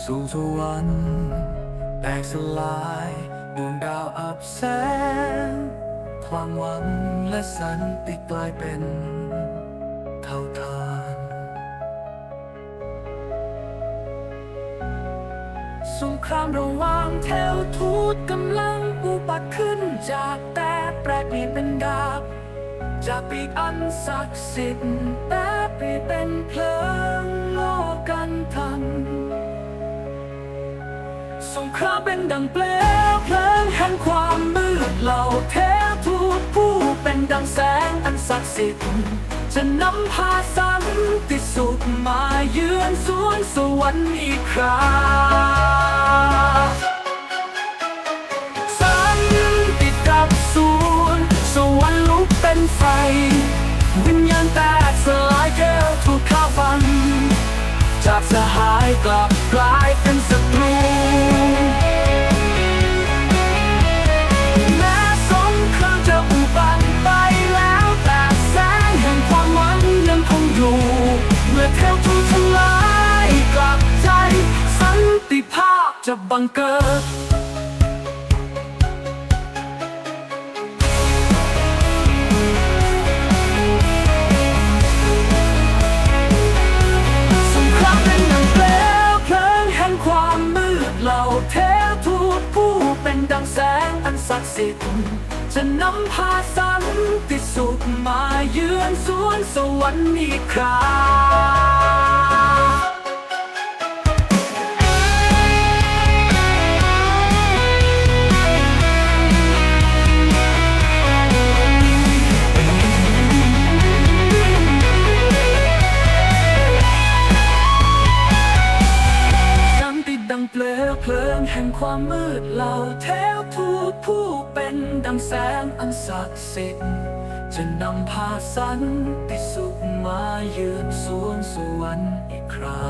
สู่สวรรค์แตกสลายดวงดาวอับแสงความหวังและสันติกลายเป็นเท่าทานสงครามระหว่างแถวทูตกำลังอุบัติขึ้นจากแต่แปรเปลี่ยนเป็นดาบ จากปีกอันศักดิ์สิทธิ์แต่เปลี่ยนเป็นเพลิงโลกันทัน สงครามเป็นดังเปลวเพลิงแห่งความมืดเหล่าเทพทูตผู้เป็นดังแสงอันศักดิ์สิทธิ์จะนำพาสันติสุขมาเยือนสวนสวรรค์อีกคราสันติดับสูญสวรรค์ลุกเป็นไฟ วิญญาณแตกสลายเกลถูกฆ่าฟัน จากสหายกลับกลายเป็นศัตรู จะบังเกิด สงครามเป็นดังเปลวเพลิงแห่งความมืดเหล่าเทพทูตผู้เป็นดังแสงอันศักดิ์สิทธิ์จะนำพาสันติสุขมาเยือนสวนสวรรค์อีกครา เพลิงแห่งความมืดเหล่าเทวทูตผู้เป็นดังแสงอันศักดิ์สิทธิ์จะนำพาสันติสุขมาเยือนสวงสวรรค์อีกครา